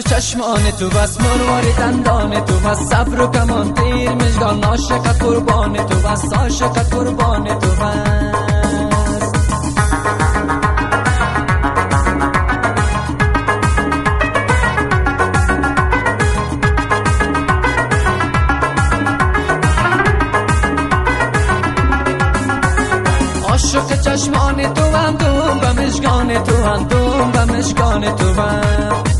چشمان تو بس مروار دندان تو بس صبر و کمان تیر مجگان عاشق قربان تو بس عاشق قربان تو بس. عاشق چشمان تو هم دوم و مشگان تو هم دوم و مشگان تو هم.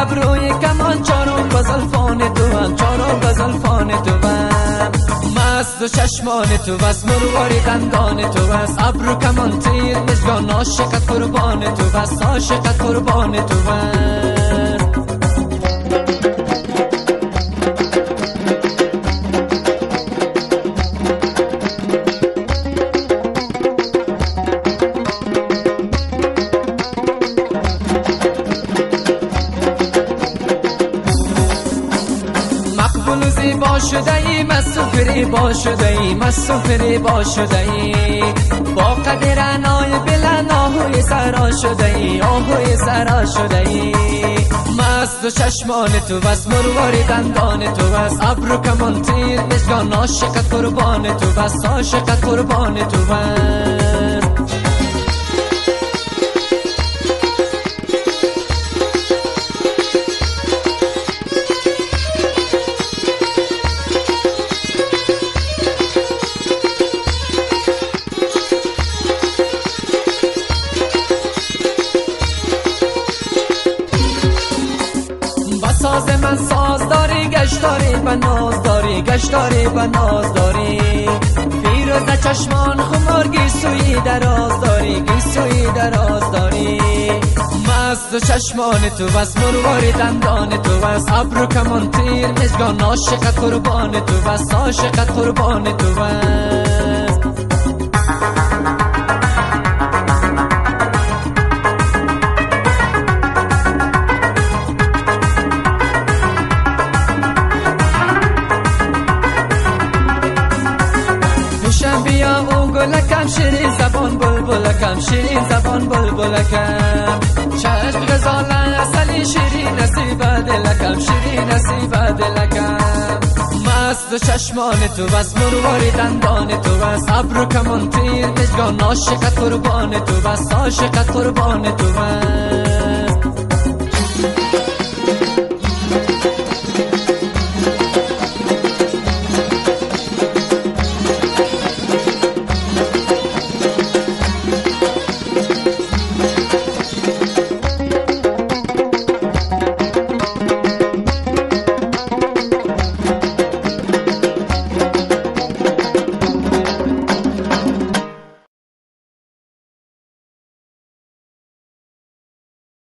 ابروی کمان چارم و زلفان تو هم چارم و زلفان تو هم. مست و چشمان تو بس مرواری دندان تو بس ابرو کمان تیر مشگان عاشقت قربان تو بس عاشقت قربان تو شده ای مسافری با شده ای مسافری با شده ای با قدر انای بلند آهوی سرا شده ای آهوی سرا شده ای مست و چشمان تو بس مرواری دندان تو بس ابرو کمان تیر مشگان عاشقت قربان تو بس عاشقت قربان تو. بس ساز من ساز داری گشت داری و ناز داری گشت داری و ناز داری فیروز چشمان خمار گیسوی دراز داری گیسوی دراز داری مست چشمان تو بس مرواری دندان تو بس ابرو کمان تیر مزگان عاشقت قربان تو بس عاشقت قربان تو. بس بلبلکم شیرین زبان بلبلکم. چشم غزال اصلی شیرین نصیب دلکم شیرین نصیب دلکم. مست چشمان تو بس مرواری دندان تو بس ابرو کمان تیر مجگان عاشقت قربان تو بس عاشقت قربان تو بس